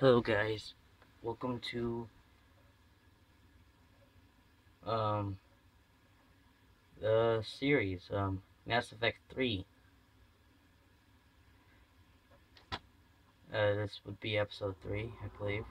Hello guys, welcome to um the series um Mass Effect 3. Uh, this would be episode 3, I believe.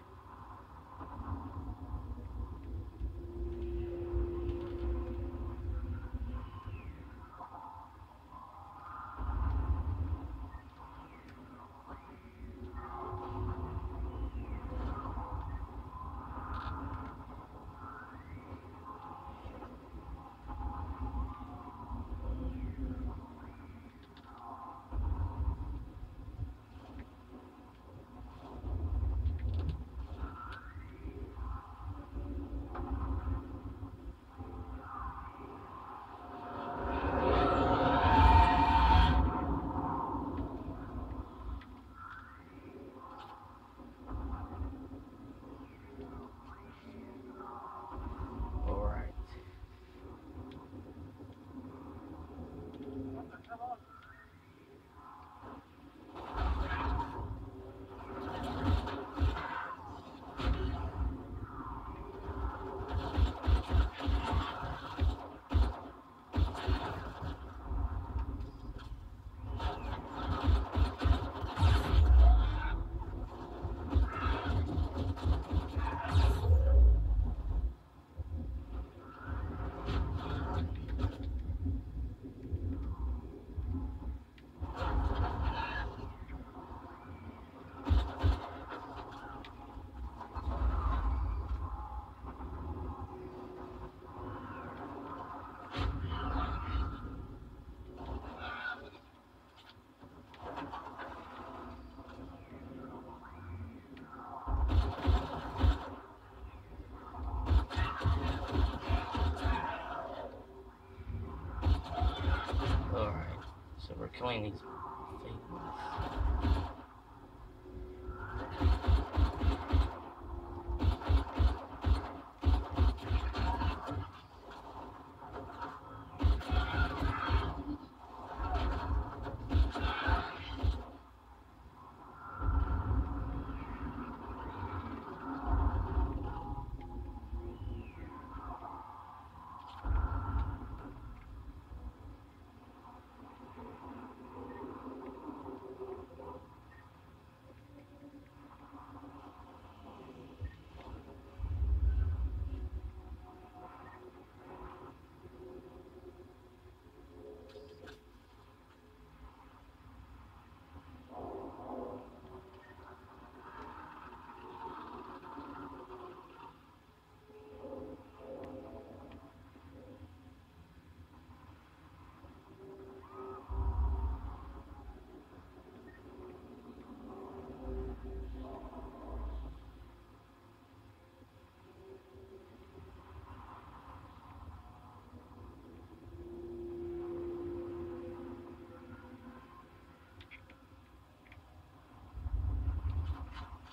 So these things.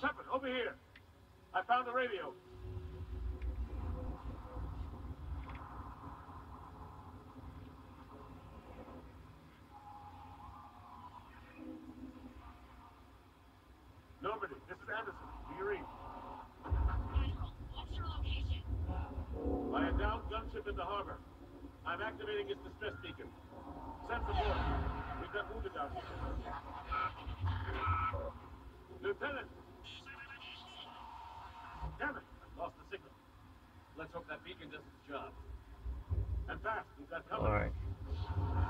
Shepard, over here. I found the radio. Normandy, this is Anderson. Do you read? Admiral, what's your location? By a downed gunship in the harbor. I'm activating its distress beacon. Send support. We've got wounded down here. Lieutenant! Damn it! I've lost the signal. Let's hope that beacon does its job. And fast, we've got cover. Alright. Hope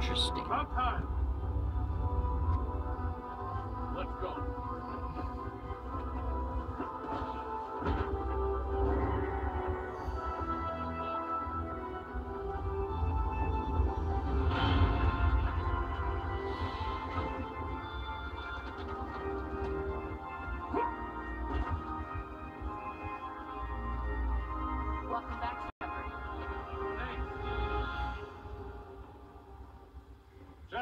Interesting. Let's go.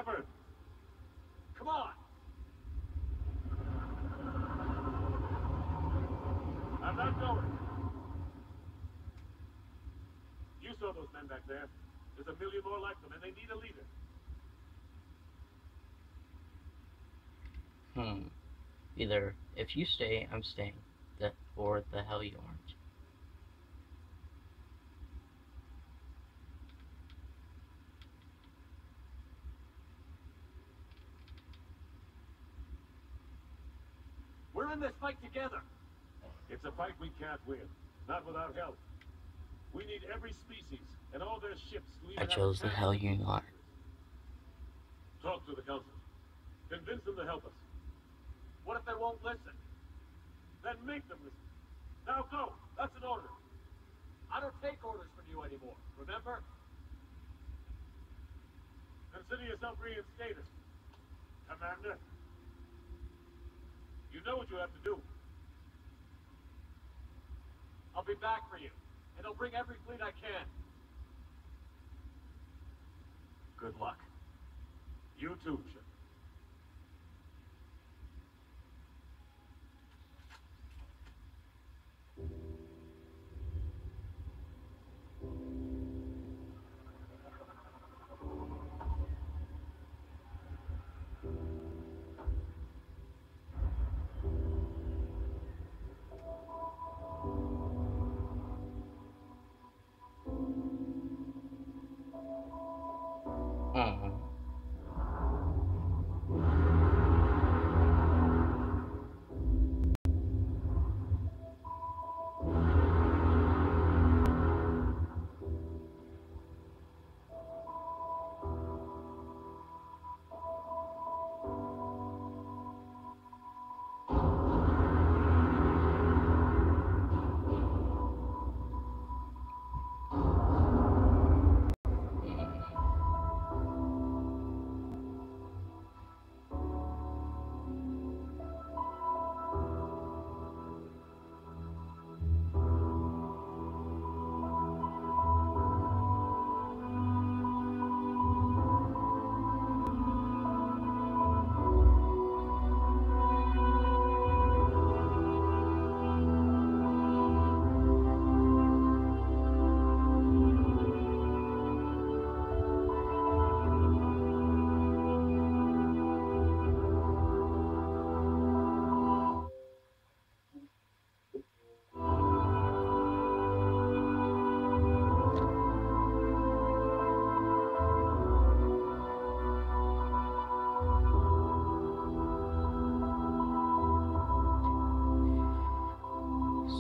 Come on. I'm not going. You saw those men back there. There's a million more like them, and they need a leader. Hmm. Either if you stay, I'm staying. The, or the hell you aren't. We're in this fight together. It's a fight we can't win. Not without help. We need every species and all their ships to even I have chose the chance. hell you are. Talk to the council. Convince them to help us. What if they won't listen? Then make them listen. Now go. That's an order. I don't take orders from you anymore. Remember? Consider yourself reinstated. Commander. You know what you have to do. I'll be back for you. And I'll bring every fleet I can. Good luck. You too, Chip.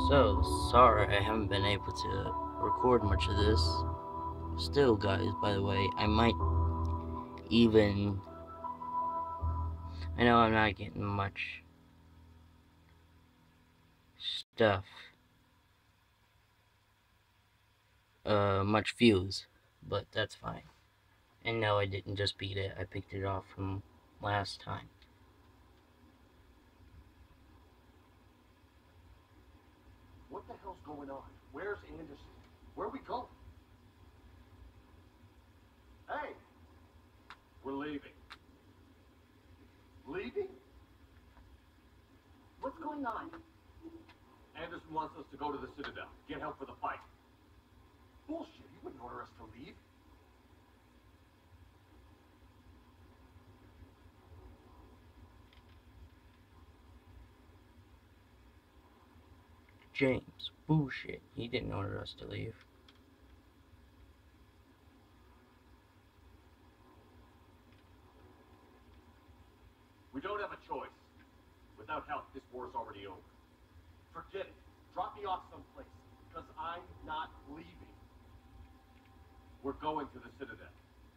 So sorry I haven't been able to record much of this. Still, guys, by the way, I might even. I know I'm not getting much stuff, uh, much views, but that's fine. And no, I didn't just beat it, I picked it off from last time. What the hell's going on? Where's Anderson? Where are we going? Hey! We're leaving. Leaving? What's going on? Anderson wants us to go to the Citadel. Get help for the fight. Bullshit. He wouldn't order us to leave. James, bullshit. He didn't order us to leave. We don't have a choice. Without help, this war's already over. Forget it. Drop me off someplace, because I'm not leaving. We're going to the Citadel.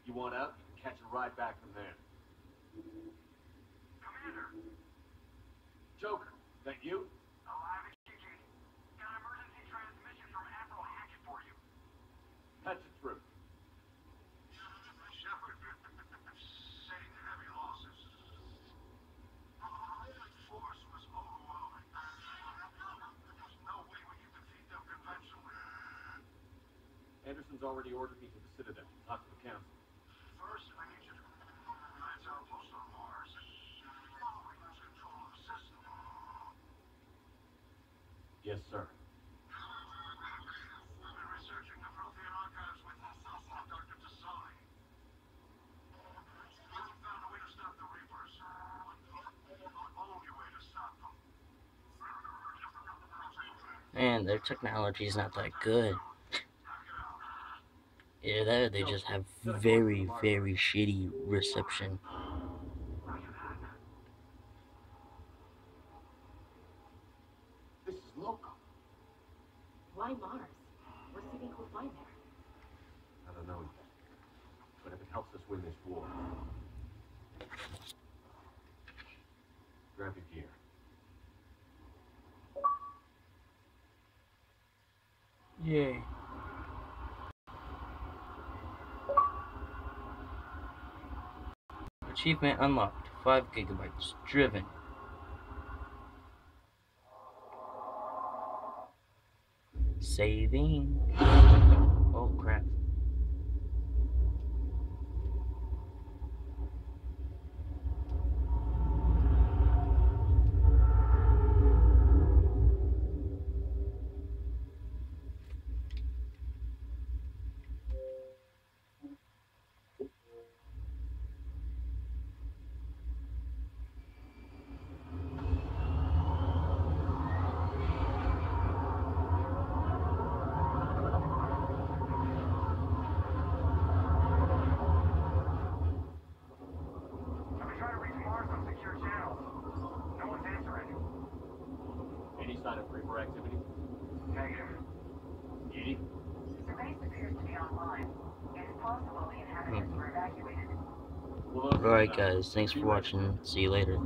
you want out, you can catch a ride back from there. Commander, Joker, that you? alive and kicking. Got emergency transmission from Admiral Hackett for you. Patch it through. Shepard, saying heavy losses. Allied force was overwhelming. There's no way we can defeat them conventionally. Anderson's already ordered me to the Citadel. Talk to the Council. First, I need you to find outpost on Mars. While we lose control of the system. Yes, sir. We've been researching the Prothean archives with Dr. T'Soni. We found a way to stop the Reapers. The only way to stop them. Man, their technology is not that good. Either that or they just have very, very shitty reception. This is local. Why Mars? What do you think we'll find there? I don't know yet. But if it helps us win this war. Grab your gear. Yay. Achievement unlocked. 5 gigabytes. Driven. Saving. Oh crap. I've been trying to reach Mars on secure channels. No one's answering. Any sign of Reaper activity? Negative. EDI? The base appears to be online. It is possible the inhabitants were evacuated. Well, those are Alright guys, thanks for watching. See you later.